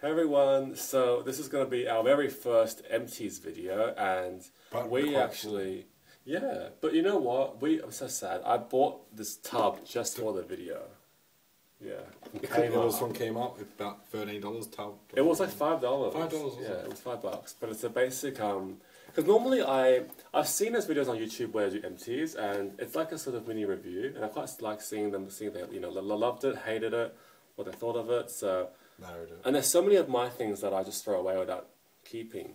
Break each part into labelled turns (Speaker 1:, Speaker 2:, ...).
Speaker 1: Hey everyone, so this is going to be our very first empties video and
Speaker 2: But
Speaker 1: we
Speaker 2: quite
Speaker 1: actually, yeah, but you know what, we, I'm so sad, I bought this tub just for the video. Yeah.
Speaker 2: It
Speaker 1: Kmart.
Speaker 2: from Kmart, it's about thirteen dollars tub.
Speaker 1: It was like five dollars.
Speaker 2: $5,
Speaker 1: Yeah,
Speaker 2: it?
Speaker 1: it was five bucks. But it's a basic um because normally I I've seen those videos on YouTube where I do empties and it's like a sort of mini review and I quite like seeing them seeing they you know lo- lo- loved it, hated it, what they thought of it. So
Speaker 2: It.
Speaker 1: and there's so many of my things that I just throw away without keeping.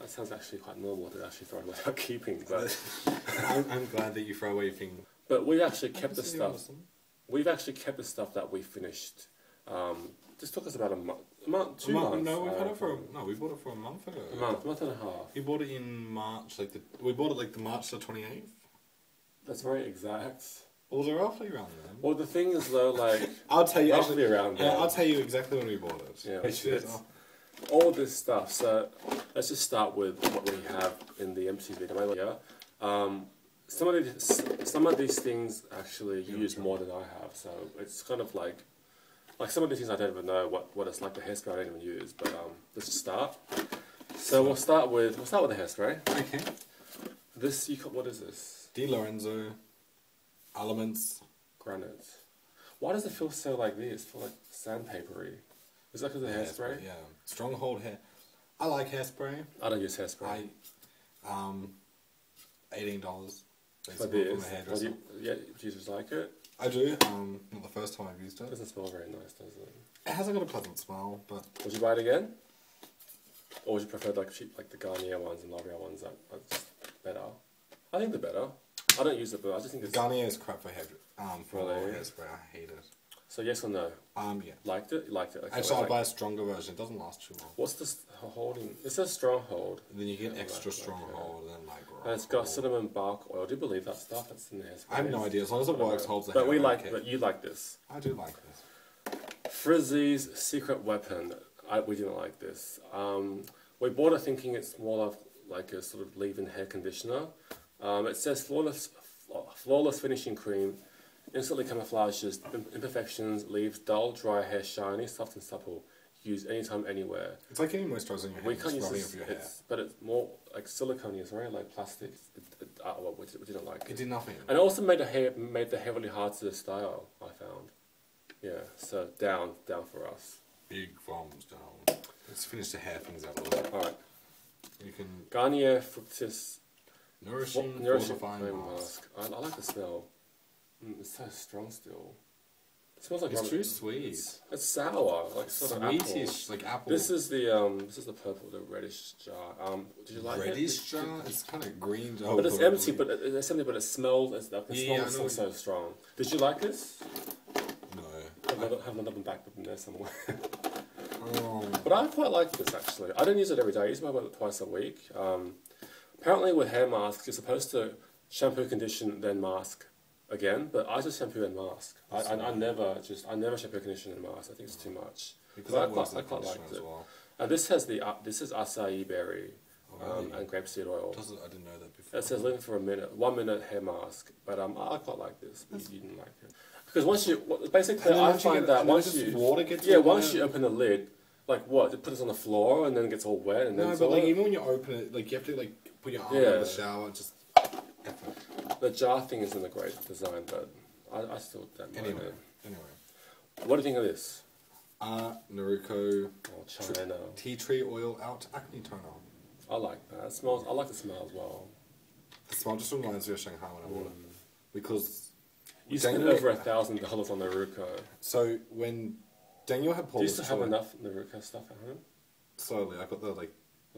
Speaker 1: That sounds actually quite normal to actually throw away without keeping, but
Speaker 2: I'm, I'm glad that you throw away things.
Speaker 1: but we've actually kept the stuff.
Speaker 2: awesome.
Speaker 1: We've actually kept the stuff that we finished. Um, this took us about a month, a month, two
Speaker 2: A month-
Speaker 1: months.
Speaker 2: No, we've had it for a, no, we bought it for a month ago.
Speaker 1: a month, month and a half.
Speaker 2: We bought it in March, like the we bought it like the March the twenty eighth.
Speaker 1: That's very exact.
Speaker 2: Or was it roughly around then?
Speaker 1: Well, the thing is though, like
Speaker 2: I'll tell you
Speaker 1: roughly
Speaker 2: actually.
Speaker 1: around
Speaker 2: Yeah,
Speaker 1: there,
Speaker 2: I'll tell you exactly when we bought it.
Speaker 1: Yeah,
Speaker 2: Which
Speaker 1: it's- all this stuff. So let's just start with what we have in the empties video. Yeah. Um, some of these, some of these things actually you use more than I have, so it's kind of like, like some of these things I don't even know what, what it's like. The hairspray I don't even use, but um, let's just start. So we'll start with we'll start with the hairspray.
Speaker 2: okay.
Speaker 1: This you got, what is this?
Speaker 2: De Lorenzo, Elements.
Speaker 1: Granite. Why does it feel so like this? Feel like sandpapery? Is that because of the hairspray?
Speaker 2: Yeah. Stronghold hair. I like hairspray.
Speaker 1: I don't use hairspray.
Speaker 2: I um, eighteen dollars.
Speaker 1: For this, you, yeah, do you just like it?
Speaker 2: I do. Um, not the first time I've used
Speaker 1: It
Speaker 2: it.
Speaker 1: doesn't smell very nice, does it?
Speaker 2: It hasn't got a pleasant smell, but
Speaker 1: Would you buy it again? Or would you prefer like cheap, like the Garnier ones and L'Oreal ones that are better? I think they're better. I don't use it, but I just think it's
Speaker 2: Garnier is crap for hair. Um, for
Speaker 1: Really?
Speaker 2: hairspray, I hate it.
Speaker 1: So yes or no?
Speaker 2: Um, yeah.
Speaker 1: Liked it? You liked it? Okay,
Speaker 2: Actually, I'll
Speaker 1: like-
Speaker 2: buy a stronger version. It doesn't last too long.
Speaker 1: What's this holding? It says stronghold.
Speaker 2: And then you get
Speaker 1: Yeah,
Speaker 2: extra strong
Speaker 1: like, uh,
Speaker 2: hold, and then like.
Speaker 1: And it's got cinnamon bark oil. Do you believe that stuff? That's in there?
Speaker 2: I have no idea. As long as it works, holds the
Speaker 1: But we like,
Speaker 2: don't
Speaker 1: but you like this.
Speaker 2: I do like this.
Speaker 1: Frizzy's secret weapon. I, we didn't like this. Um, we bought it thinking it's more of like a sort of leave-in hair conditioner. Um, it says flawless, flawless finishing cream, instantly camouflages imperfections, leaves dull, dry hair shiny, soft and supple. Use anytime, anywhere.
Speaker 2: It's like any moisturizer in your hair.
Speaker 1: We can't use this,
Speaker 2: your hair.
Speaker 1: it's, but it's more like silicone, it's very Like plastic. It, it, uh, well, we, did- we didn't like
Speaker 2: It
Speaker 1: it.
Speaker 2: did nothing.
Speaker 1: And it also made the hair made the hair really hard to style. I found. Yeah. So down, down for us.
Speaker 2: Big thumbs down. Let's finish the hair things out a little bit.
Speaker 1: All right.
Speaker 2: You can
Speaker 1: Garnier Fructis
Speaker 2: nourishing,
Speaker 1: Nourishing
Speaker 2: fortifying mask.
Speaker 1: I, I like the smell. Mm, it's so strong still. It smells like
Speaker 2: It's too sweet.
Speaker 1: It's, it's sour, like sort of apple.
Speaker 2: Sweetish, like apple.
Speaker 1: This is the um. This is the purple, the reddish jar. Um, did you like
Speaker 2: reddish
Speaker 1: it?
Speaker 2: jar. It's kind of green jar.
Speaker 1: But it's empty. But it, it's empty. But it smells. It's, the
Speaker 2: Yeah,
Speaker 1: smell is so, strong. Did you like this?
Speaker 2: no.
Speaker 1: Have another, have another one back in there somewhere.
Speaker 2: Oh.
Speaker 1: But I quite like this actually. I don't use it every day. I use it about twice a week. Um, apparently, with hair masks, you're supposed to shampoo, condition, then mask again. But I just shampoo and mask. I, I, I never just I never shampoo, condition, and mask. I think it's too much.
Speaker 2: Because
Speaker 1: I
Speaker 2: that
Speaker 1: quite,
Speaker 2: works
Speaker 1: I quite liked it.
Speaker 2: well.
Speaker 1: And this has the uh, this is acai berry
Speaker 2: Oh,
Speaker 1: um, and grapeseed oil.
Speaker 2: Does it- I didn't know that before.
Speaker 1: It says leave it for a minute, one minute hair mask. But um, I, I quite like this. But you didn't like it because once you basically I find
Speaker 2: get-
Speaker 1: that once you
Speaker 2: water gets
Speaker 1: yeah once you open the lid, like what? It puts it on the floor and then it gets all wet and then
Speaker 2: No,
Speaker 1: it's
Speaker 2: but
Speaker 1: all
Speaker 2: like even when you open it, like you have to like put your arm
Speaker 1: Yeah.
Speaker 2: in the shower. Just
Speaker 1: the jar thing isn't a great design, but I, I still don't mind
Speaker 2: anyway.
Speaker 1: it.
Speaker 2: Anyway,
Speaker 1: What do you think of this?
Speaker 2: uh, Naruko
Speaker 1: Oh, China.
Speaker 2: tea tree oil out acne toner.
Speaker 1: I like that. It smells. I like the smell as well.
Speaker 2: The smell just reminds me of Shanghai when I bought it because
Speaker 1: You spent
Speaker 2: Daniel-
Speaker 1: over a thousand dollars on Naruko.
Speaker 2: So when Daniel had pulled,
Speaker 1: Do
Speaker 2: you
Speaker 1: still have enough Naruko stuff at home?
Speaker 2: slowly, I got the like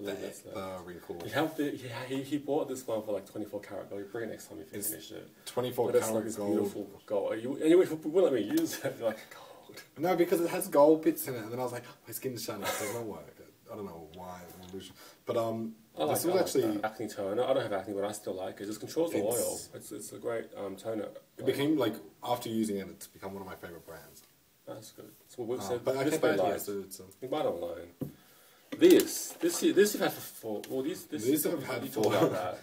Speaker 2: the,
Speaker 1: left.
Speaker 2: the wrinkle.
Speaker 1: You have the. Yeah, he, he bought this one for like twenty four karat gold. You bring it next time if you
Speaker 2: It's
Speaker 1: finish it.
Speaker 2: Twenty four
Speaker 1: But it's like this
Speaker 2: gold.
Speaker 1: beautiful gold. You, and you wouldn't let me use it. You're like gold.
Speaker 2: No, because it has gold bits in it, and then I was like, my skin's shiny. It does not work. I don't know why. illusion. But um,
Speaker 1: I like,
Speaker 2: this
Speaker 1: I
Speaker 2: was
Speaker 1: like
Speaker 2: actually
Speaker 1: that. acne toner. I don't have acne, but I still like it. It just controls the
Speaker 2: It's-
Speaker 1: oil. It's it's a great um, toner.
Speaker 2: it became like after using it, it's become one of my favorite brands.
Speaker 1: That's good. So, we
Speaker 2: Uh,
Speaker 1: so
Speaker 2: but I can't buy it here,
Speaker 1: like.
Speaker 2: so it's. Uh,
Speaker 1: You buy it online. This, this, you- this you've had for four. Well, these, this,
Speaker 2: These I've had
Speaker 1: you
Speaker 2: for-
Speaker 1: about that.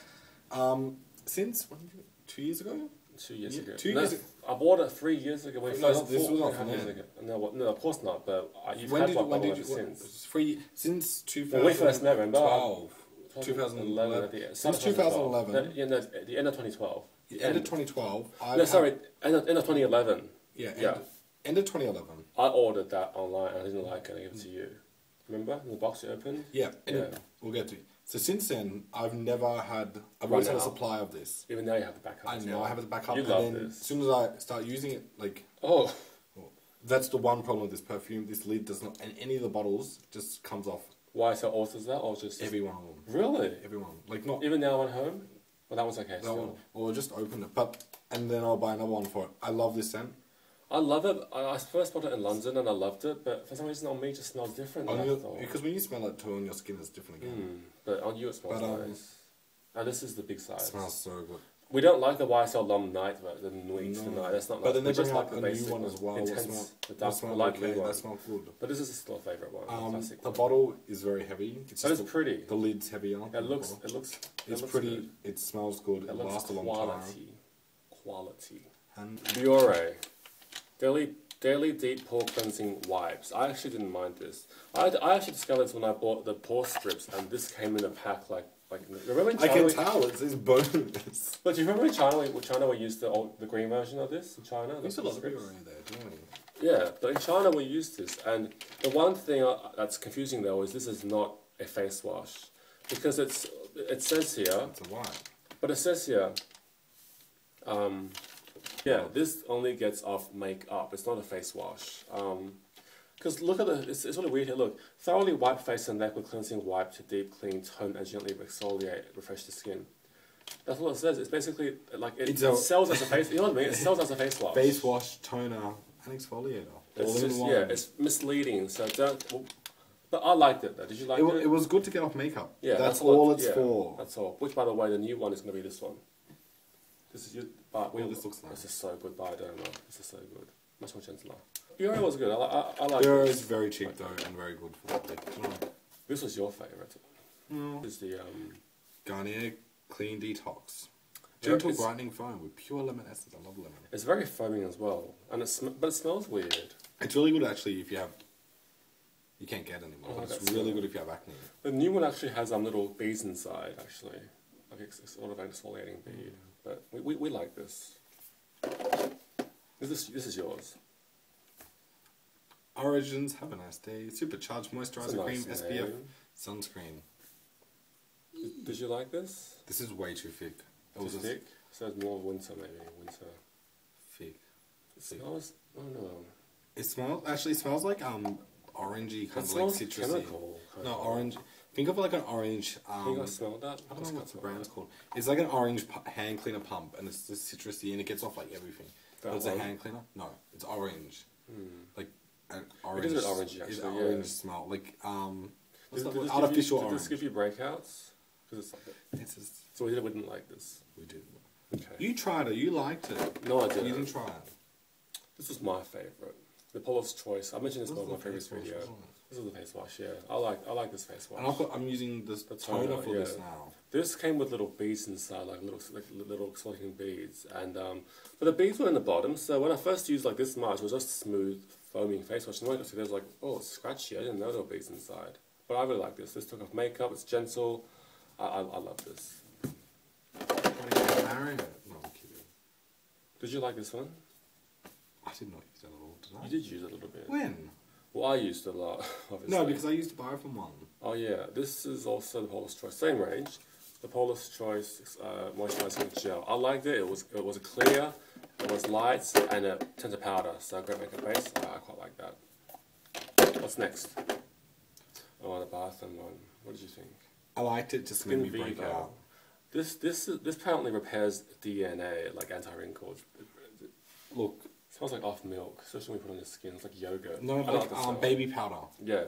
Speaker 2: um, since when, two years ago.
Speaker 1: two years
Speaker 2: Yeah,
Speaker 1: ago.
Speaker 2: two
Speaker 1: No,
Speaker 2: years ag-
Speaker 1: I bought it three years ago. When
Speaker 2: No, this was not from
Speaker 1: years
Speaker 2: then.
Speaker 1: ago. No, what- no, of course not. But I, you've
Speaker 2: when
Speaker 1: had
Speaker 2: did you, when did
Speaker 1: ever
Speaker 2: you when-
Speaker 1: since.
Speaker 2: free since 2000
Speaker 1: When we first met, remember?
Speaker 2: 12.
Speaker 1: 2011.
Speaker 2: 2011.
Speaker 1: at the end-
Speaker 2: Since
Speaker 1: start of
Speaker 2: 2011.
Speaker 1: No, yeah, no, at the end of 2012.
Speaker 2: The end of 2012. I
Speaker 1: No, sorry, end of, end of 2011.
Speaker 2: Yeah, end,
Speaker 1: Yeah.
Speaker 2: end of 2011.
Speaker 1: I ordered that online and I didn't like it. I gave it to you. Remember the box you opened?
Speaker 2: Yeah,
Speaker 1: Yeah.
Speaker 2: we'll get to it. So since then, I've never had, I've always had a
Speaker 1: out.
Speaker 2: supply of this.
Speaker 1: Even now you have the backup.
Speaker 2: I know. I have it back up,
Speaker 1: You
Speaker 2: and
Speaker 1: love
Speaker 2: then
Speaker 1: this.
Speaker 2: as soon as I start using it, like
Speaker 1: oh.
Speaker 2: oh, that's the one problem with this perfume. This lid does not, and any of the bottles just comes off.
Speaker 1: why so alters that or just
Speaker 2: Every one of them.
Speaker 1: really?
Speaker 2: Everyone. Like not
Speaker 1: Even now at home? Well, that was okay.
Speaker 2: that
Speaker 1: still.
Speaker 2: one. Or just open it, but and then I'll buy another one for it. I love this scent.
Speaker 1: I love it. I, first bought it in London and I loved it, but for some reason on me it just smells different.
Speaker 2: On your, because when you smell it too on your skin, it's different again.
Speaker 1: Mm, but on you it smells
Speaker 2: But, um,
Speaker 1: nice. And this is the big
Speaker 2: It
Speaker 1: size.
Speaker 2: smells so good.
Speaker 1: We don't like the YSL L'Homme Night, but the Nuit
Speaker 2: No.
Speaker 1: Night. That's not.
Speaker 2: But
Speaker 1: nice.
Speaker 2: then they
Speaker 1: just like the basic
Speaker 2: new one as well.
Speaker 1: Intense,
Speaker 2: smell,
Speaker 1: the dark,
Speaker 2: smell okay,
Speaker 1: blue one.
Speaker 2: That smells good.
Speaker 1: But this is still a favorite one. the
Speaker 2: Um, the
Speaker 1: one.
Speaker 2: bottle is very heavy. It's
Speaker 1: is
Speaker 2: the,
Speaker 1: pretty.
Speaker 2: the lid's heavier.
Speaker 1: It looks. It looks. it
Speaker 2: It's
Speaker 1: looks
Speaker 2: pretty.
Speaker 1: good.
Speaker 2: It smells good. It,
Speaker 1: It
Speaker 2: lasts a long
Speaker 1: quality.
Speaker 2: time.
Speaker 1: Quality.
Speaker 2: And
Speaker 1: Biore, daily daily deep pore cleansing wipes. I actually didn't mind this. I, I actually discovered this when I bought the pore strips, and this came in a pack like like. Remember in
Speaker 2: I can
Speaker 1: we-
Speaker 2: tell it's this bonus.
Speaker 1: But do you remember in China? We, China we used the old, the green version of this in China.
Speaker 2: We used a lot of green around there, didn't we?
Speaker 1: Yeah, but in China we used this, and the one thing uh, that's confusing though is this is not a face wash, because it's it says here,
Speaker 2: It's a white.
Speaker 1: but it says here, um, yeah, this only gets off makeup. It's not a face wash. Um, because look at the, it's, it's really weird here. Look, thoroughly wipe face and neck with cleansing wipe to deep clean, tone, and gently exfoliate, refresh the skin. That's what it says. It's basically like it, it sells as a face. You know what I mean? It sells as a face wash.
Speaker 2: Face wash, toner, and exfoliator.
Speaker 1: It's
Speaker 2: all in
Speaker 1: just
Speaker 2: one.
Speaker 1: yeah, it's misleading. So don't. Well, but I liked it though. Did you like
Speaker 2: it,
Speaker 1: it?
Speaker 2: it was good to get off makeup.
Speaker 1: yeah,
Speaker 2: that's,
Speaker 1: what-
Speaker 2: all it's
Speaker 1: yeah,
Speaker 2: for.
Speaker 1: That's all. Which, by the way, the new one is going to be this one. This is your. But we,
Speaker 2: Oh, this looks nice.
Speaker 1: This is so good. Bioderma. This is so good. Much more gentler. Biore was good. I, li- I, I like.
Speaker 2: Biore
Speaker 1: this.
Speaker 2: is very cheap though, and very good for what they do.
Speaker 1: This was your favorite.
Speaker 2: No.
Speaker 1: This is the um.
Speaker 2: Garnier Clean Detox. Gentle brightening foam with pure lemon essence. I love lemon.
Speaker 1: It's very foaming as well, and it sm- but it smells weird.
Speaker 2: It's really good actually if you have. You can't get anymore.
Speaker 1: Oh,
Speaker 2: but it's really
Speaker 1: good.
Speaker 2: good if you have acne.
Speaker 1: The new one actually has um little beads inside. Actually, like it's, it's sort of an exfoliating bead. But we, we, we like this. This is this is yours.
Speaker 2: Origins, have a nice day. Supercharged moisturizer cream, SPF, sunscreen.
Speaker 1: Did, did you like this?
Speaker 2: This is way too thick. It
Speaker 1: Too
Speaker 2: was
Speaker 1: thick? So it's more winter maybe, winter.
Speaker 2: thick.
Speaker 1: It smells, oh no.
Speaker 2: It smells actually it smells like um orangey
Speaker 1: It
Speaker 2: kind of like citrusy.
Speaker 1: chemical.
Speaker 2: No orange. Think of like an orange. Um,
Speaker 1: Can you guys smell that?
Speaker 2: I don't know what the brand's called. It's like an orange hand cleaner pump, and it's just citrusy, and it gets off like everything.
Speaker 1: That
Speaker 2: it's
Speaker 1: one?
Speaker 2: a hand cleaner. No, it's orange. Like an orange.
Speaker 1: is a bit orangey,
Speaker 2: it's
Speaker 1: actually,
Speaker 2: an
Speaker 1: yeah.
Speaker 2: orange smell. Like um,
Speaker 1: Did, did this give you-
Speaker 2: artificial
Speaker 1: did
Speaker 2: orange.
Speaker 1: this give you breakouts? Because it's like,
Speaker 2: It's just,
Speaker 1: so we didn't like this.
Speaker 2: we did.
Speaker 1: Okay.
Speaker 2: You tried it. You liked it.
Speaker 1: no, I didn't.
Speaker 2: You
Speaker 1: didn't
Speaker 2: try it.
Speaker 1: This was my favorite. The Paula's Choice. I mentioned this in one of my previous
Speaker 2: face wash,
Speaker 1: video.
Speaker 2: isn't it?
Speaker 1: This is the face wash, yeah. I like I like this face wash.
Speaker 2: And I've got, I'm using this
Speaker 1: The
Speaker 2: toner,
Speaker 1: toner,
Speaker 2: for this
Speaker 1: yeah.
Speaker 2: now.
Speaker 1: This came with little beads inside, like little like little exfoliating beads, and um, but the beads were in the bottom. So when I first used like this much, it was just smooth foaming face wash. And when I got to this, like oh, it's scratchy. I didn't know there were beads inside. But I really like this. This took off makeup. It's gentle. I I, I love this.
Speaker 2: No,
Speaker 1: Did you like this one?
Speaker 2: I did not use that at all, did I?
Speaker 1: You did use it a little bit.
Speaker 2: When?
Speaker 1: Well, I used it a lot. Obviously.
Speaker 2: No, because I used to buy it from one.
Speaker 1: Oh yeah, this is also the Paula's Choice, same range. The Paula's Choice uh, moisturizing gel. I liked it. It was it was clear, it was light, and a to powder. So great makeup base. I, I quite like that. What's next? Oh, the bathroom one. What did you think?
Speaker 2: I liked it, just made
Speaker 1: Skin
Speaker 2: me break out.
Speaker 1: This this this apparently repairs DNA like anti wrinkles. It, it
Speaker 2: Look,
Speaker 1: smells like off milk, especially when we put it on the skin. It's like yogurt.
Speaker 2: no,
Speaker 1: I don't
Speaker 2: like um, baby powder.
Speaker 1: Yeah,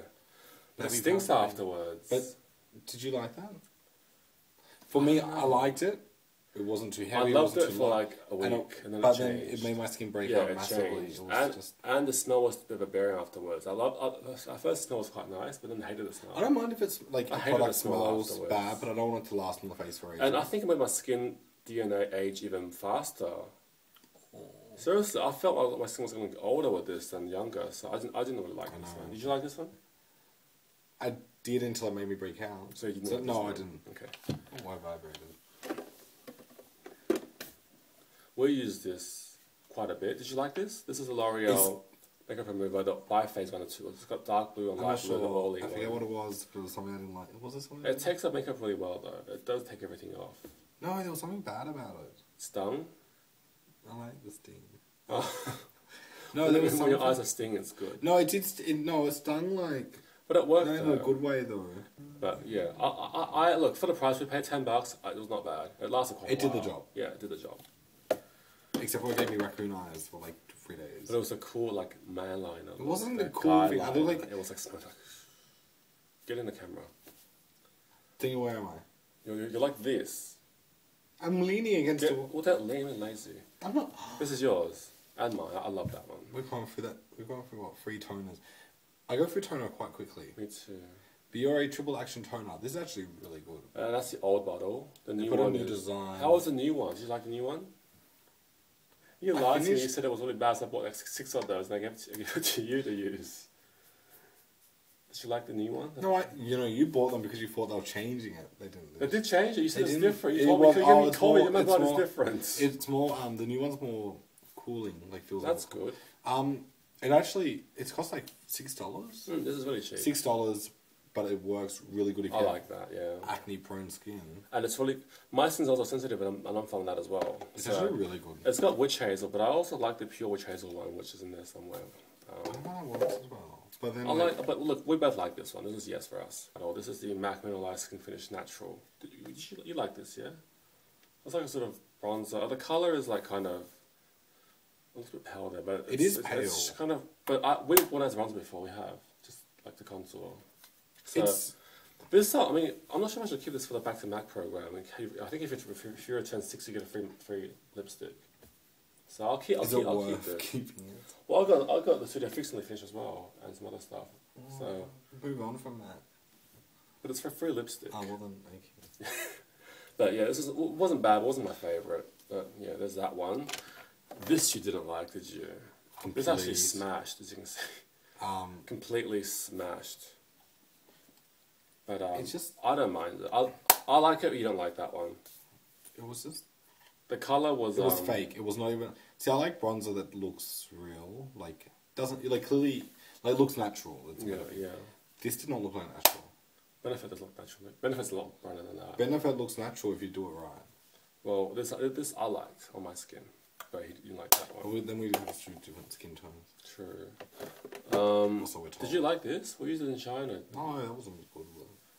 Speaker 1: but it stinks
Speaker 2: powder.
Speaker 1: afterwards.
Speaker 2: But did you like that? For me, I liked it. It wasn't too heavy.
Speaker 1: I loved
Speaker 2: wasn't
Speaker 1: it
Speaker 2: too
Speaker 1: for
Speaker 2: light.
Speaker 1: like a
Speaker 2: And
Speaker 1: week,
Speaker 2: it-
Speaker 1: and then
Speaker 2: but
Speaker 1: it
Speaker 2: then it made my skin break
Speaker 1: yeah,
Speaker 2: out
Speaker 1: it
Speaker 2: massively.
Speaker 1: changed.
Speaker 2: It
Speaker 1: and,
Speaker 2: just.
Speaker 1: and the smell was a bit of a barrier afterwards. I love. I, at first, the smell was quite nice, but then I hated the smell.
Speaker 2: I don't mind if it's like
Speaker 1: I
Speaker 2: a product
Speaker 1: the smell
Speaker 2: smells
Speaker 1: afterwards.
Speaker 2: bad, but I don't want it to last on the face for ages.
Speaker 1: and I think it made my skin DNA age even faster. Seriously, I felt like my skin was going to get older with this than younger, so I didn't, I didn't really like this
Speaker 2: know.
Speaker 1: one. Did you like this one?
Speaker 2: I did until it made me break out.
Speaker 1: So you didn't
Speaker 2: So-
Speaker 1: like
Speaker 2: no,
Speaker 1: this
Speaker 2: I didn't.
Speaker 1: Okay.
Speaker 2: Oh, why vibrated?
Speaker 1: We use this quite a bit. Did you like this? This is a L'Oreal makeup remover, the Biphase one or two. It's got dark blue and
Speaker 2: I'm
Speaker 1: light
Speaker 2: not
Speaker 1: blue, the
Speaker 2: sure. I forget
Speaker 1: one.
Speaker 2: what it was, but it was something I didn't like. Was it something?
Speaker 1: It takes up makeup really well though. It does take everything off.
Speaker 2: no, there was something bad about it.
Speaker 1: Stung?
Speaker 2: I like the sting.
Speaker 1: Oh.
Speaker 2: No, there was
Speaker 1: when your eyes are stinging, it's good.
Speaker 2: No, it did. St- it, no, it stung like
Speaker 1: But it worked
Speaker 2: not in a good way though.
Speaker 1: But yeah, I, I, I look for the price we paid ten bucks. It was not bad. It lasted quite. a
Speaker 2: It did the job.
Speaker 1: Yeah, it did the job.
Speaker 2: Except for it gave me raccoon eyes for like three days.
Speaker 1: But it was a cool like man liner.
Speaker 2: It wasn't a cool thing.
Speaker 1: Liner.
Speaker 2: looked like-
Speaker 1: it was like. Like, get in the camera.
Speaker 2: Thingy, where am I?
Speaker 1: You're, you're like this.
Speaker 2: I'm leaning against
Speaker 1: Get,
Speaker 2: the wall.
Speaker 1: well, that lame and lazy.
Speaker 2: I'm not.
Speaker 1: This is yours and mine. I love that one.
Speaker 2: We've gone through that. We've gone through what three toners. I go through toner quite quickly.
Speaker 1: Me too.
Speaker 2: Biore triple action toner. This is actually really good.
Speaker 1: Uh, that's the old bottle. The new
Speaker 2: put a
Speaker 1: one
Speaker 2: new
Speaker 1: is-
Speaker 2: design.
Speaker 1: How was the new one? Did you like the new one? You
Speaker 2: I
Speaker 1: lied to me. You said it was really bad. So I bought like six of those and I gave it to, I gave it to you to use. Did you like the new one?
Speaker 2: No, I. You know, you bought them because you thought they were changing it. They didn't.
Speaker 1: They did change it. You said it's different. You
Speaker 2: it
Speaker 1: told me,
Speaker 2: was-
Speaker 1: you,
Speaker 2: oh,
Speaker 1: you
Speaker 2: it's
Speaker 1: told
Speaker 2: more-
Speaker 1: oh my
Speaker 2: it's
Speaker 1: god, it's different.
Speaker 2: It's more. Um, the new one's more cooling. Like feels.
Speaker 1: That's good.
Speaker 2: Um, it actually it's cost like six dollars.
Speaker 1: Mm, this is really cheap.
Speaker 2: Six dollars, but it works really good if you
Speaker 1: I like that, yeah.
Speaker 2: acne prone skin.
Speaker 1: And it's really, my skin's also sensitive and I'm, and I'm feeling that as well.
Speaker 2: It's
Speaker 1: So,
Speaker 2: actually really good.
Speaker 1: It's got witch hazel, but I also like the pure witch hazel one, which is in there somewhere.
Speaker 2: I
Speaker 1: Um,
Speaker 2: don't know what else as well. But then
Speaker 1: I
Speaker 2: like,
Speaker 1: like, but look, we both like this one. This is yes for us. Oh, this is the MAC Mineralized Skin Finish Natural. Did you, did you, you like this, yeah? It's like a sort of bronzer. The color is like kind of, a little bit pale there, but it's,
Speaker 2: is
Speaker 1: it's, it's
Speaker 2: pale.
Speaker 1: kind of. But I, we've worn as bronzer before. We have just like the contour. So
Speaker 2: it's
Speaker 1: this, I mean, I'm not sure if I should keep this for the Back to Mac program. I think if, it, if, you- if you return six, you get a free free lipstick. So I'll keep. I'll
Speaker 2: is
Speaker 1: keep.
Speaker 2: it
Speaker 1: I'll keep it.
Speaker 2: keeping it?
Speaker 1: Well, I got I got the studio fixingly finished as well, and some other stuff. So,
Speaker 2: Move on from that.
Speaker 1: but it's for free lipstick.
Speaker 2: Oh well then, thank you.
Speaker 1: But yeah, this is, it wasn't bad. Wasn't my favorite. But yeah, there's that one. This you didn't like, did you? This actually smashed, as you can see.
Speaker 2: Um,
Speaker 1: Completely smashed. But um,
Speaker 2: It's just-
Speaker 1: I don't mind it. I I like it. but You don't like that one.
Speaker 2: it was just
Speaker 1: The color was
Speaker 2: it was
Speaker 1: um,
Speaker 2: fake. It was not even. See, I like bronzer that looks real. Like doesn't like clearly like looks natural. It's
Speaker 1: Yeah, yeah.
Speaker 2: This did not look like natural.
Speaker 1: Benefit does look natural. Benefit's a lot brighter than that.
Speaker 2: Benefit looks natural if you do it right.
Speaker 1: well, this this I liked on my skin, but he didn't like that one.
Speaker 2: we, then we just do different skin tones.
Speaker 1: True. Um,
Speaker 2: Also, we're
Speaker 1: did you like this? We used it in China.
Speaker 2: No, that wasn't good.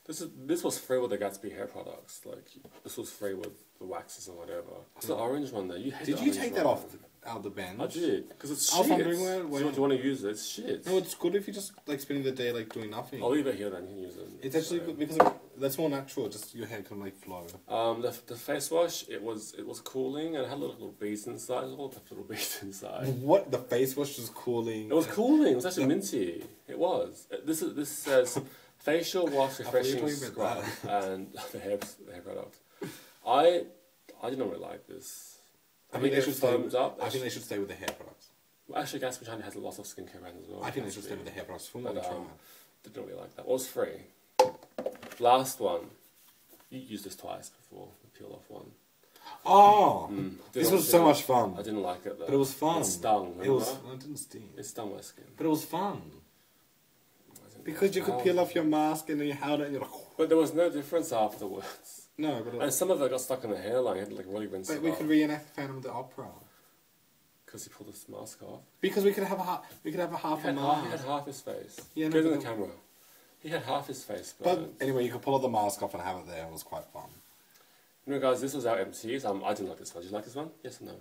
Speaker 1: This is this was free with the Gatsby hair products. Like this was free with the waxes and whatever. It's the orange one though. You hate
Speaker 2: Did
Speaker 1: the
Speaker 2: you
Speaker 1: orange
Speaker 2: take that
Speaker 1: one.
Speaker 2: off the, out of the bench?
Speaker 1: I did because it's
Speaker 2: I was
Speaker 1: shit.
Speaker 2: wondering where-
Speaker 1: So
Speaker 2: where-
Speaker 1: do you want to use it? It's shit.
Speaker 2: No, it's good if you just like spending the day like doing nothing.
Speaker 1: I'll leave it here then. You can use it.
Speaker 2: It's actually good because that's more natural. Just your hair can like flow.
Speaker 1: Um, the, the face wash it was it was cooling and it had little, little beads inside. It all had little beads inside.
Speaker 2: What the face wash was cooling.
Speaker 1: It was cooling. It was actually minty. It was. Uh, This is this says facial wash refreshing scrub and the hair the hair product. I I didn't really like this.
Speaker 2: I
Speaker 1: mean,
Speaker 2: think they should stay. With,
Speaker 1: up.
Speaker 2: I think they should stay with the hair products.
Speaker 1: Actually, Gatsby China has a lot of skincare brands as well.
Speaker 2: I think they should stay with the hair products. What we
Speaker 1: um. Didn't really like that. It was free. Last one. You used this twice before. The peel off one.
Speaker 2: Oh,
Speaker 1: Mm.
Speaker 2: this was so
Speaker 1: didn't-
Speaker 2: much fun.
Speaker 1: I didn't like it though.
Speaker 2: But it was fun.
Speaker 1: It stung.
Speaker 2: It was. no, It didn't sting.
Speaker 1: It stung my skin.
Speaker 2: But it was fun
Speaker 1: I
Speaker 2: because you could
Speaker 1: it.
Speaker 2: peel off your mask and then you held it and you're like,
Speaker 1: But there was no difference afterwards.
Speaker 2: no, but,
Speaker 1: And some of it got stuck in the hairline. To like really rinse
Speaker 2: but we
Speaker 1: off.
Speaker 2: could reenact Phantom of the Opera
Speaker 1: Because he pulled his mask off.
Speaker 2: because we could have a half. We could have a
Speaker 1: He
Speaker 2: half a
Speaker 1: had, half, he had half his face.
Speaker 2: Yeah, no,
Speaker 1: Get in the camera. He had half his face
Speaker 2: But
Speaker 1: burned.
Speaker 2: anyway, you could pull the mask off and have it there. It was quite fun.
Speaker 1: You know, guys, this was our MCs. Um, I didn't like this one. Did you like this one? Yes or no?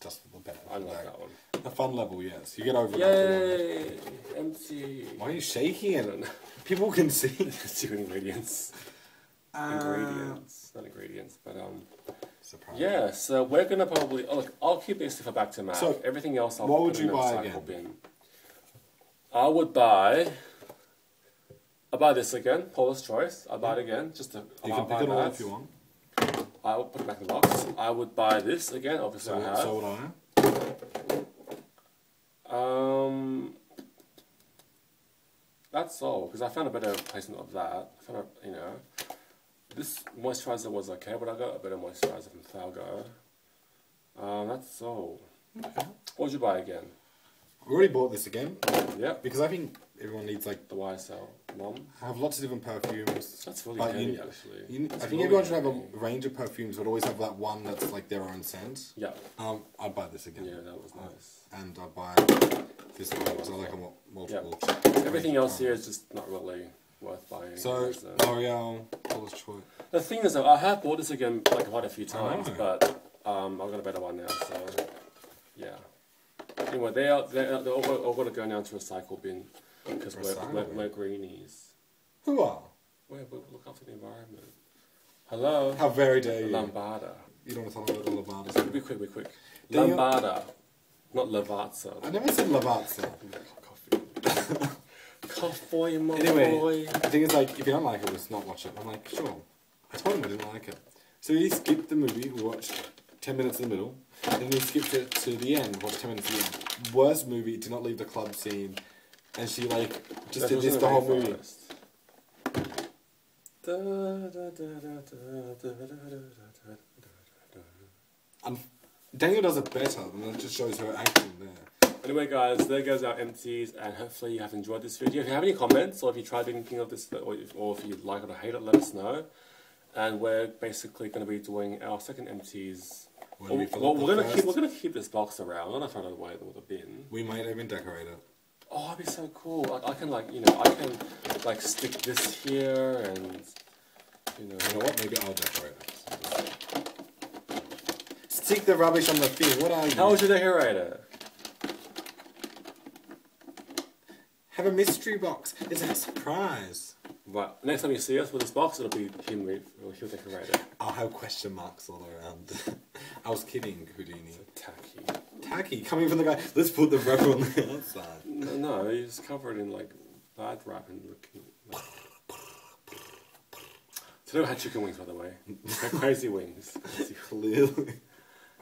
Speaker 2: Just for the benefit.
Speaker 1: I like
Speaker 2: that.
Speaker 1: one.
Speaker 2: The fun level, yes. You get over
Speaker 1: Yay! MC.
Speaker 2: Why are you shaking it? People can see.
Speaker 1: Two ingredients.
Speaker 2: Uh,
Speaker 1: ingredients. Not ingredients, but um.
Speaker 2: Surprise.
Speaker 1: Yeah, so we're gonna probably. Oh, look, I'll keep this for back to Mac.
Speaker 2: So,
Speaker 1: Everything else I'll
Speaker 2: what
Speaker 1: put
Speaker 2: would
Speaker 1: in
Speaker 2: you
Speaker 1: the
Speaker 2: buy
Speaker 1: recycle
Speaker 2: again?
Speaker 1: Bin. I would buy. I buy this again, Paula's Choice. I buy it again, just to.
Speaker 2: You can pick it all if you want.
Speaker 1: I would put it back in the box. I would buy this again, obviously
Speaker 2: So,
Speaker 1: I have.
Speaker 2: so would I.
Speaker 1: Um, that's all because I found a better placement of that. I found a, you know, this moisturizer was okay, but I got a better moisturizer from Thalgo. Um, that's all. Okay. What would you buy again?
Speaker 2: I already bought this again
Speaker 1: Yep,
Speaker 2: because I think everyone needs like
Speaker 1: the YSL one.
Speaker 2: I have lots of different perfumes.
Speaker 1: That's really
Speaker 2: But
Speaker 1: handy
Speaker 2: you-
Speaker 1: actually.
Speaker 2: You, I think
Speaker 1: really
Speaker 2: everyone should have a range of perfumes, but always have that one that's like their own scent.
Speaker 1: Yeah,
Speaker 2: Um, I'd buy this again.
Speaker 1: yeah, that was nice.
Speaker 2: And I'd buy this one because I like a mul- multiple.
Speaker 1: Everything else here is just not really worth buying.
Speaker 2: So. L'Oreal, Paula's Choice.
Speaker 1: The thing is, though, I have bought this again like quite a few times, but um, I've got a better one now. So, yeah. Anyway, they are they're, they're all, got- all got to go now to a recycle bin because we're, we're, we're greenies.
Speaker 2: Who are?
Speaker 1: We're, we look after the environment. Hello,
Speaker 2: How very dare you?
Speaker 1: Lambada.
Speaker 2: You don't want to me about the Lavazza.
Speaker 1: Be quick, be quick.
Speaker 2: Daniel-
Speaker 1: Lambada, not Lavazza.
Speaker 2: I never said Lavazza.
Speaker 1: Coffee. Coffee, my
Speaker 2: Anyway,
Speaker 1: boy.
Speaker 2: the thing is, like, if you don't like it, just not watch it. I'm like, sure. I told him I didn't like it. So he skipped the movie, we watched 10 minutes in the middle, and he skipped it to the end, watched 10 minutes at the end. Worst movie, did not leave the club scene, and she like just
Speaker 1: that
Speaker 2: did this the whole movie. I'm, Daniel does it better, and that just shows her acting there.
Speaker 1: Anyway, guys, there goes our empties, and hopefully you have enjoyed this video. If you have any comments, or if you tried anything of this, or if, or if you like it or hate it, let us know. And we're basically going to be doing our second empties
Speaker 2: we
Speaker 1: well, we're gonna keep we're gonna keep this box around. We're gonna throw it away with a bin.
Speaker 2: We might even decorate it.
Speaker 1: Oh, that'd be so cool. I, I can like you know I can like stick this here and you know.
Speaker 2: You know what? Maybe I'll decorate it. Stick the rubbish on the thing. What are you?
Speaker 1: How would you decorate it?
Speaker 2: Have a mystery box. It's a surprise.
Speaker 1: Right. Next time you see us with this box, it'll be him. He'll decorate it.
Speaker 2: I'll have question marks all around. I was kidding, Houdini.
Speaker 1: So Tacky.
Speaker 2: Tacky, coming from the guy. Let's put the rubber on the outside.
Speaker 1: No, no, he's covered in like bad wrap and looking. Like... Today we had chicken wings, by the way. Crazy wings.
Speaker 2: Clearly.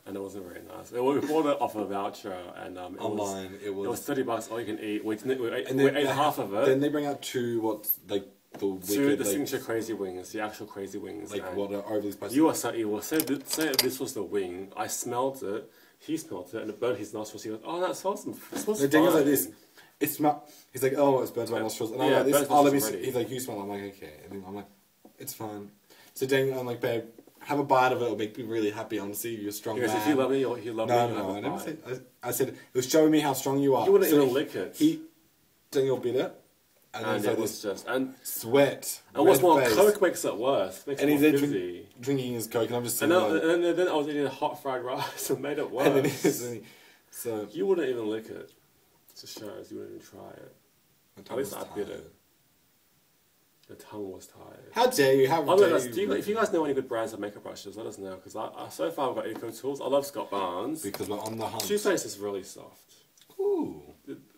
Speaker 1: And it wasn't very nice. We we bought it off a voucher, and um, it
Speaker 2: Online,
Speaker 1: was
Speaker 2: it was.
Speaker 1: it was thirty bucks all you can eat. We, we, ate,
Speaker 2: and
Speaker 1: we ate half of it.
Speaker 2: Then they bring out two, what like the
Speaker 1: two
Speaker 2: wicked,
Speaker 1: the
Speaker 2: like,
Speaker 1: signature crazy wings, the actual crazy wings.
Speaker 2: like what are overly spicy.
Speaker 1: You are so evil. Say, say this was the wing. I smelled it. He smelled it, and it burned his nostrils. He goes, "Oh, that smells. It smells
Speaker 2: The thing is like this. It smell. He's like, oh, it's burns my nostrils, and I'm
Speaker 1: Yeah,
Speaker 2: like, this. Oh, let me.
Speaker 1: nostrils
Speaker 2: See.
Speaker 1: already.
Speaker 2: He's like, you smell. I'm like, okay, and then I'm like, it's fine. So then I'm like, babe, have a bite of it. It'll make me really happy. To you're a strong
Speaker 1: He goes,
Speaker 2: man.
Speaker 1: "If you love me, you'll, you love
Speaker 2: No,
Speaker 1: me."
Speaker 2: no,
Speaker 1: you'll
Speaker 2: no. I never said. I, I said it was showing me how strong you are.
Speaker 1: You wouldn't even
Speaker 2: he-
Speaker 1: lick it.
Speaker 2: He, Daniel bit it, and,
Speaker 1: and it was just and
Speaker 2: sweat.
Speaker 1: and what's more,
Speaker 2: face,
Speaker 1: Coke makes it worse. Makes
Speaker 2: and
Speaker 1: it
Speaker 2: he's
Speaker 1: more
Speaker 2: there
Speaker 1: fizzy.
Speaker 2: drink, drinking his coke, and I'm just
Speaker 1: And then, and then, I was eating hot fried rice and made it worse.
Speaker 2: And then he's, and he- so
Speaker 1: you wouldn't even lick it. It Just shows you wouldn't even try it. At least I bit
Speaker 2: tired.
Speaker 1: it. The tongue was tired.
Speaker 2: How dare you? How
Speaker 1: By the way,
Speaker 2: dare
Speaker 1: guys, do you, if you guys know any good brands of makeup brushes, let us know. Because I, I, so far I've got Eco Tools. I love Scott Barnes.
Speaker 2: Because we're on the hunt.
Speaker 1: Too Faced is really soft.
Speaker 2: Ooh,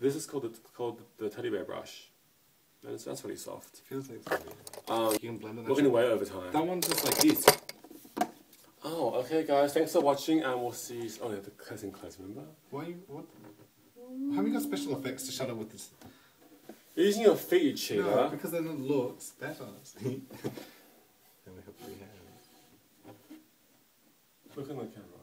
Speaker 1: This is called the, called the teddy bear brush. And it's, that's really soft.
Speaker 2: feels like something.
Speaker 1: Um,
Speaker 2: you can blend it.
Speaker 1: we're to wait over time.
Speaker 2: That one's just like this.
Speaker 1: Oh, okay, guys. Thanks for watching, and we'll see. You, oh, yeah, the closing close. Remember?
Speaker 2: Why? You, what? Have you got special effects to shut up with this?
Speaker 1: You're using your feet, you cheater.
Speaker 2: No, because then it looks better. Then we have three hands.
Speaker 1: Look in the camera.